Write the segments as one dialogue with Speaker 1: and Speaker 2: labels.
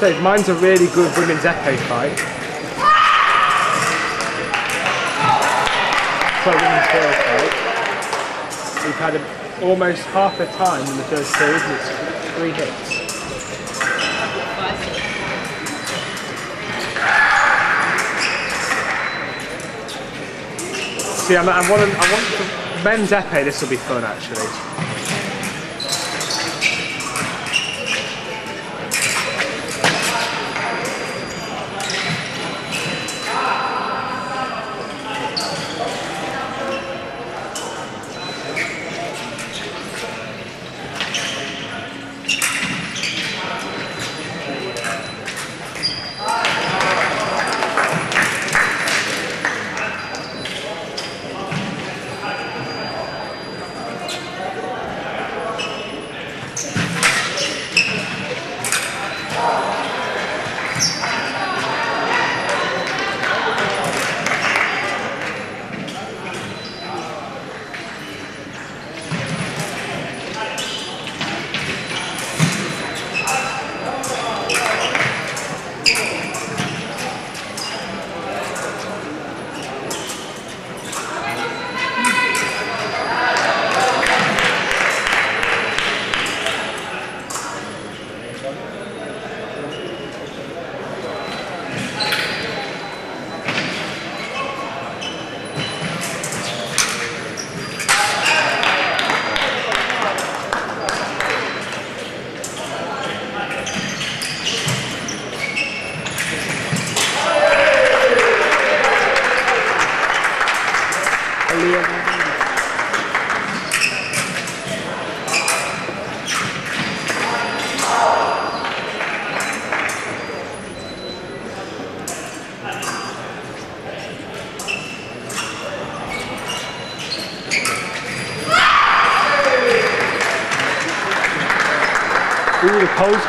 Speaker 1: Say mine's a really good women's echo fight. So women's girls fight. We've had a, almost half the time in the first period and it's three hits. See, I'm, I want, I want men's epee. This will be fun, actually.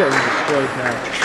Speaker 1: Getting destroyed now.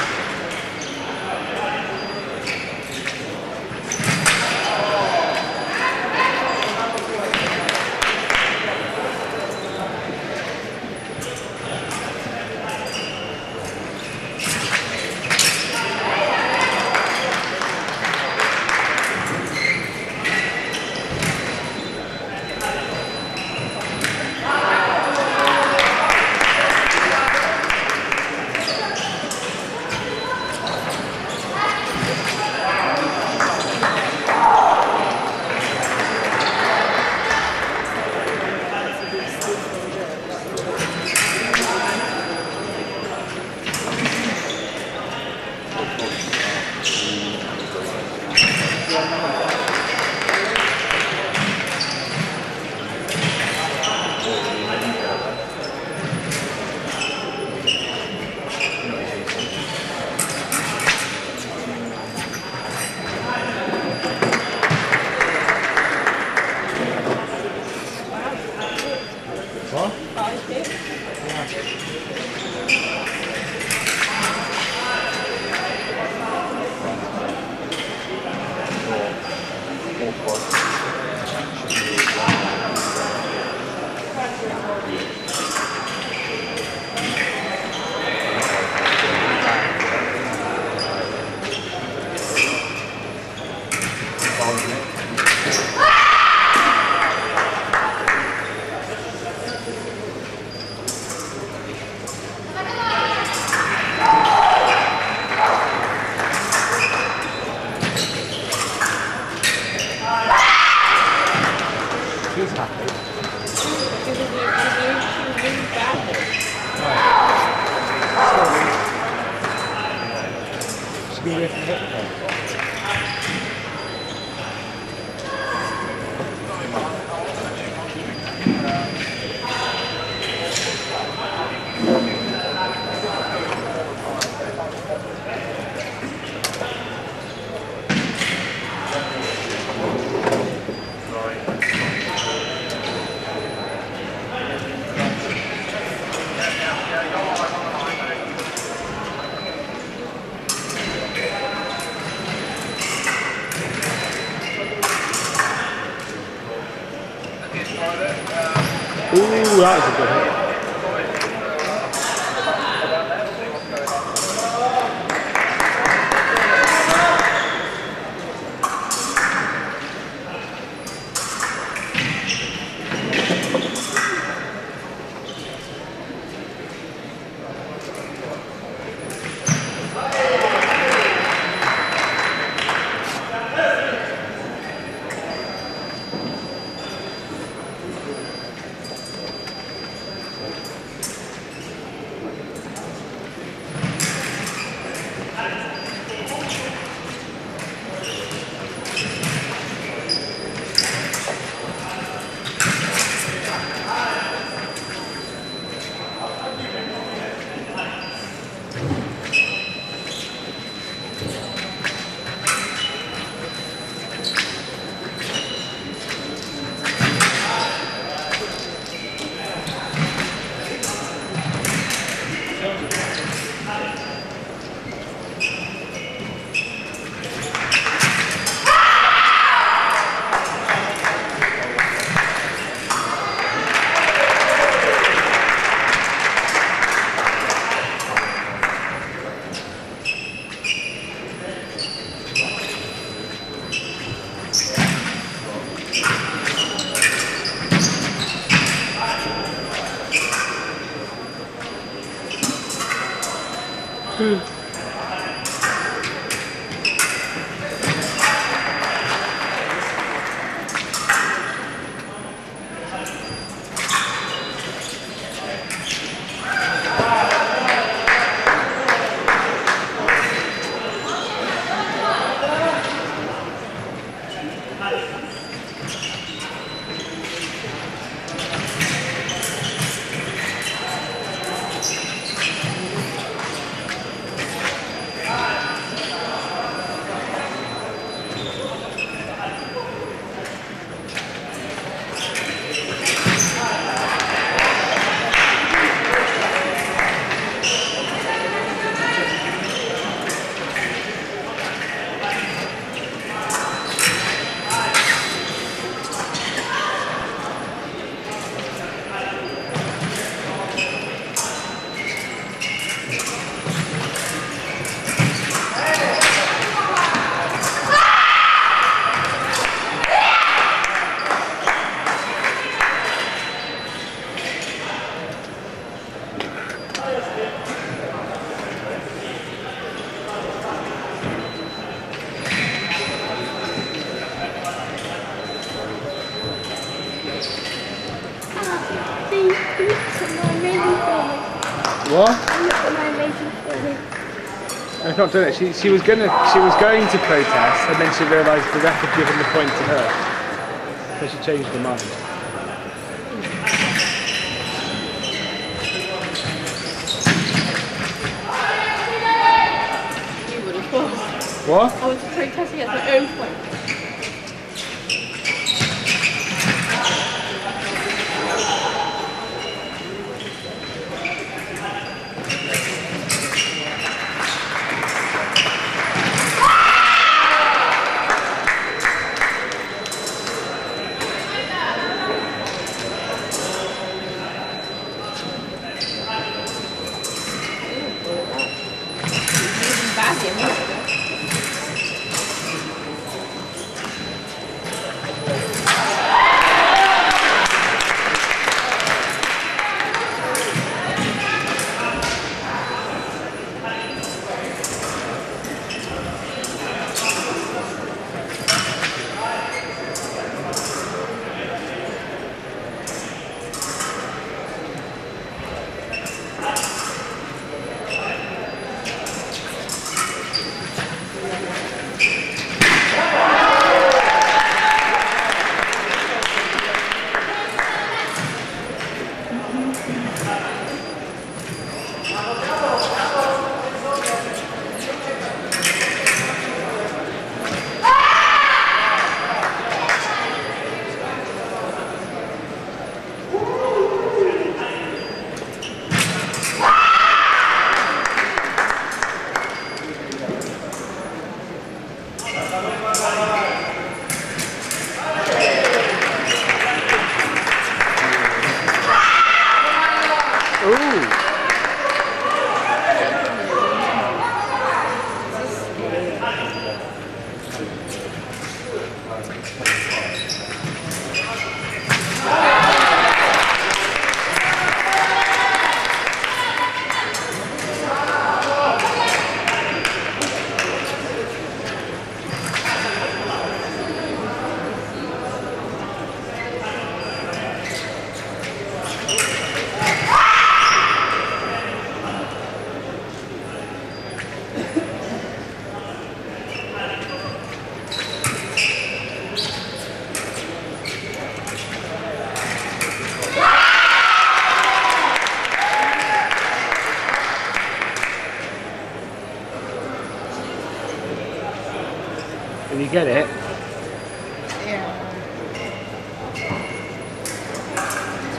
Speaker 1: Obrigado. For the hit Not done it. She, she was gonna she was going to protest and then she realised the ref had given the point to her. So she changed her mind.
Speaker 2: You would have thought.
Speaker 1: What?
Speaker 2: I was protesting at my own point.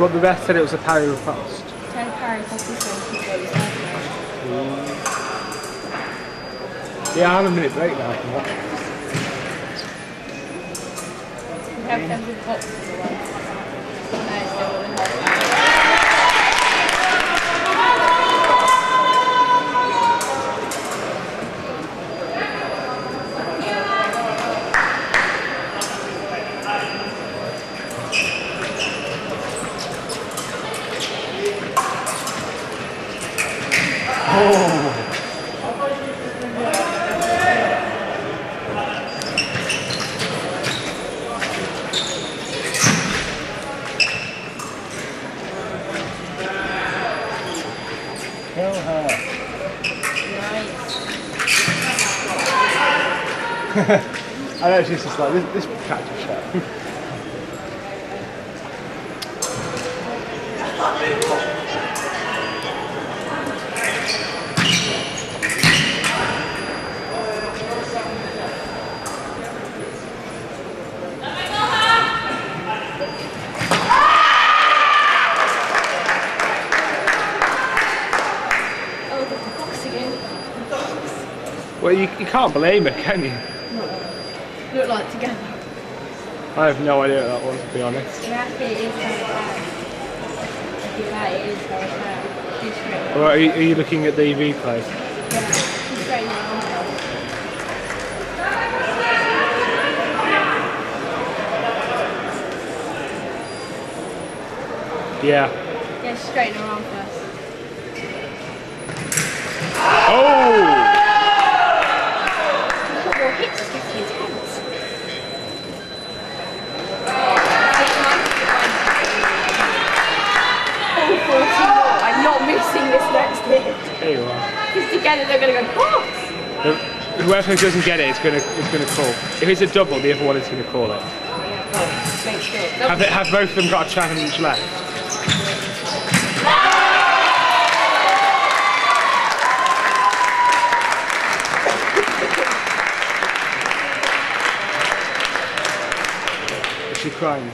Speaker 1: What the ref said it was a parry riposte.
Speaker 2: Ten have.
Speaker 1: Yeah, I'm a minute break now. I can watch.
Speaker 2: We have them with boxes or what? No, it's still with the
Speaker 1: Oh. I know she's just like this. This a shot.
Speaker 2: Oh, the box again.
Speaker 1: Well, you, you can't blame her, can you?
Speaker 2: Look like together.
Speaker 1: I have no idea what that was, to be honest.
Speaker 2: Yeah, uh, it is very uh, bad. You're right, it is very bad. She's straight.
Speaker 1: Well, are, you, are you looking at the replay?
Speaker 2: Yeah, she's straight around.
Speaker 1: Yeah.
Speaker 2: Yeah, straighten her arm first.
Speaker 1: Oh!
Speaker 2: Look at your hips get intense. Oh, 40 more. I'm not missing this next hit.
Speaker 1: There you are.
Speaker 2: Because together they're going to go?
Speaker 1: The- Whoever doesn't get it is going to is going to call. If it's a double, the other one is going to call it.
Speaker 2: Sure.
Speaker 1: Have, they, have both of them got a challenge left? Is she crying?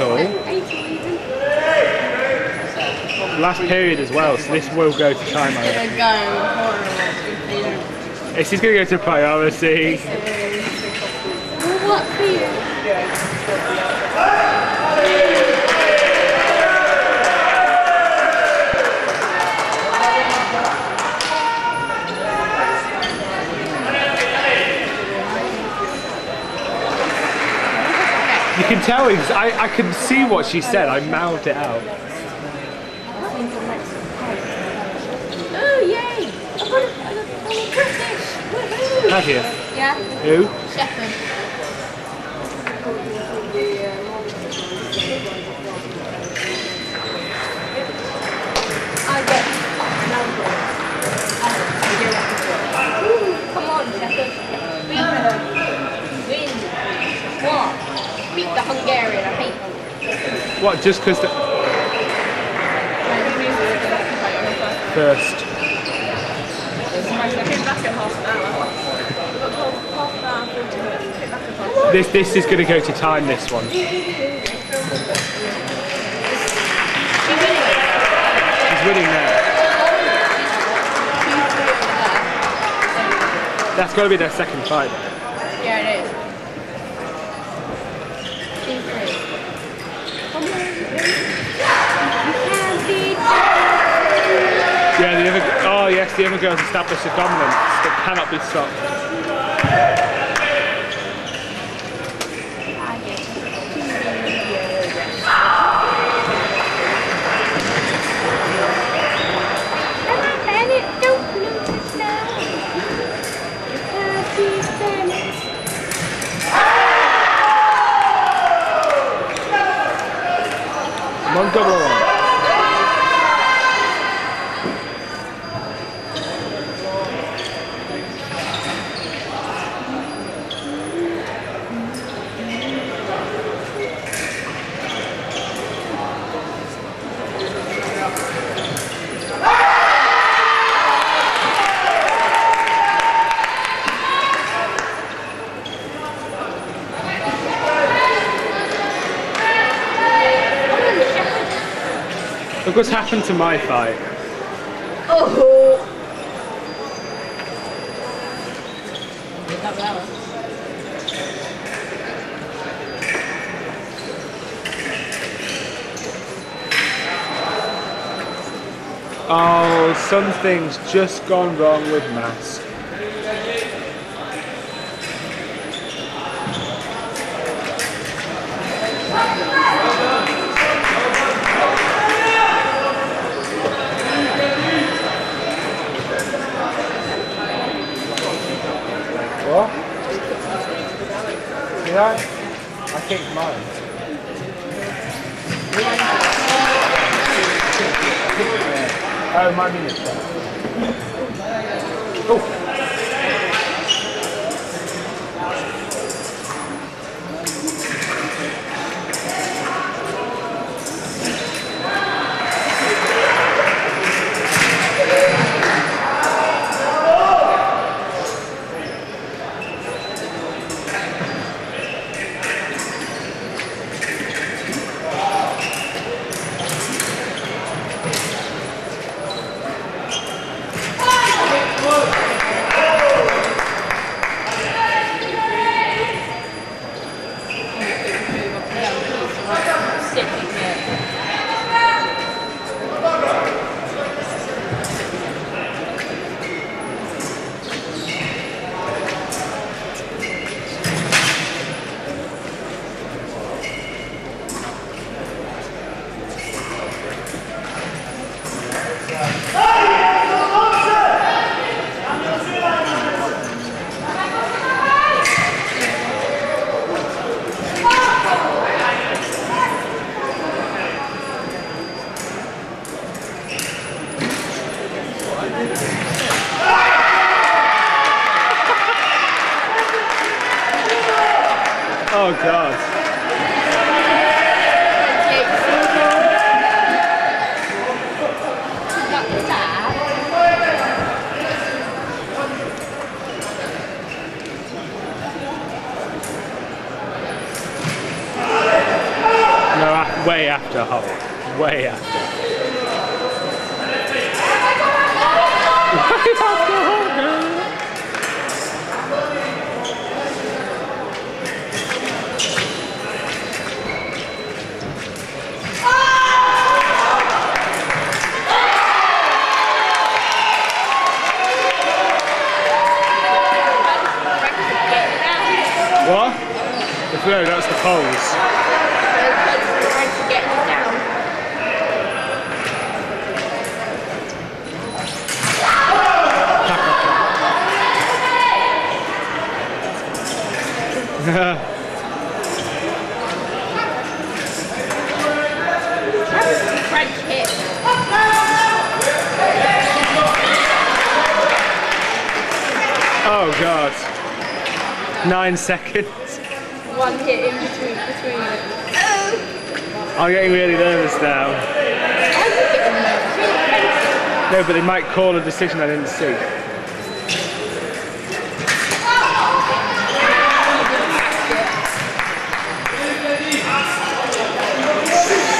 Speaker 1: All? Last period as well, so this will go to time. I reckon.
Speaker 2: Gonna go horrible if they.
Speaker 1: This is going to go to priority.
Speaker 2: Well, what here?
Speaker 1: Tell, I, I can see what she said, I mouthed it out.
Speaker 2: Oh, yay! I got a, I got a!
Speaker 1: Have you?
Speaker 2: Yeah,
Speaker 1: Who?
Speaker 2: Shepard. I get number. Ooh, Come on, Shepard. Win. Win. What? Beat the Hungarian. I hate them.
Speaker 1: What, just because the first? This this is going to go to time. This one. She's winning now. That's got to be their second fight. though.
Speaker 2: Yeah, it is. Two, three. Come on. You can beat
Speaker 1: Yeah, the other. Oh the other girls established a dominance that cannot be stopped.
Speaker 2: Come
Speaker 1: Look what's happened to my fight.
Speaker 2: Oh!
Speaker 1: Oh, something's just gone wrong with maths. What? I? Kicked mine. Oh, my minute. Oh. Oh god. No, way after halt. Way after. Way after halt. What? No, that's the poles.
Speaker 2: Hit.
Speaker 1: Oh god. Nine seconds.
Speaker 2: One hit in between. between.
Speaker 1: I'm getting really nervous now. No, but they might call a decision I didn't see.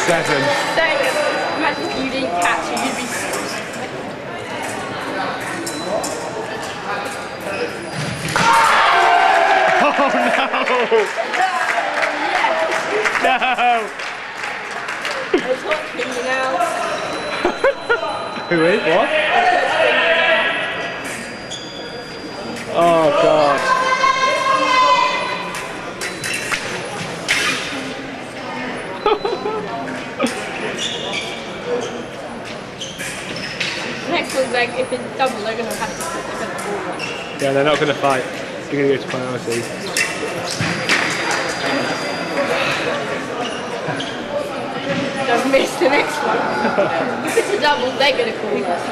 Speaker 1: Seven.
Speaker 2: Imagine if you didn't catch it, you'd be
Speaker 1: No!
Speaker 2: It's watching you now.
Speaker 1: Who is? What? Oh god.
Speaker 2: Next one's like, if it's double, they're gonna have to they're gonna.
Speaker 1: Yeah, they're not going to fight. They're going to go to penalty.
Speaker 2: just missed the next one. if it's a double, they're going to call us.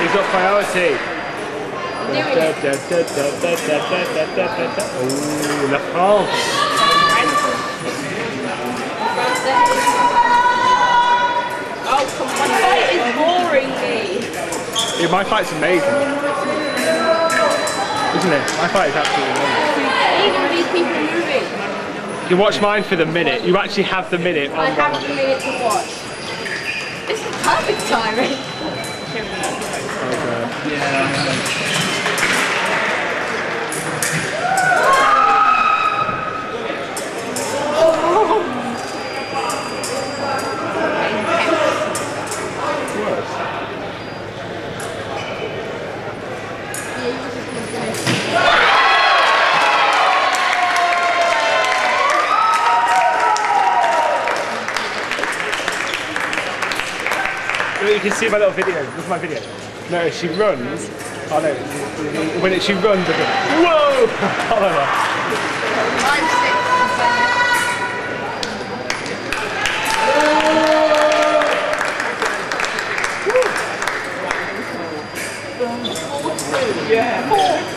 Speaker 1: He's got priority. Oh, La France.
Speaker 2: Oh, come on. My fight is boring me.
Speaker 1: Yeah, my fight's amazing isn't it? I thought it's absolutely amazing. You watch mine for the minute. You actually have the minute on.
Speaker 2: I have the minute to watch. This is perfect timing.
Speaker 1: Oh god. Yeah. see my little video. Look at my video. No, she runs. Oh no, when it, she runs, I go, whoa! Oh,